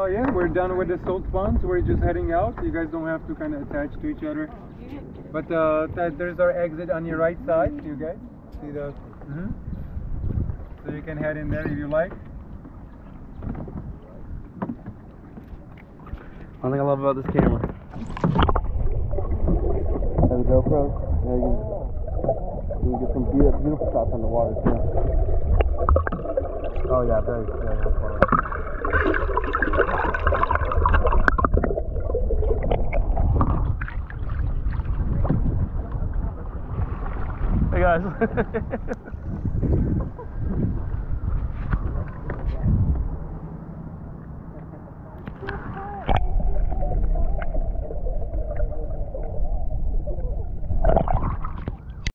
Oh yeah, we're done with the salt ponds. We're just heading out. You guys don't have to kind of attach to each other. But uh, th- there's our exit on your right side. You guys see the? hmm So you can head in there if you like. One thing I love about this camera. And the GoPro. Yeah, you can, you can get some beautiful, beautiful shots on the water too. Oh yeah, very, very high guys.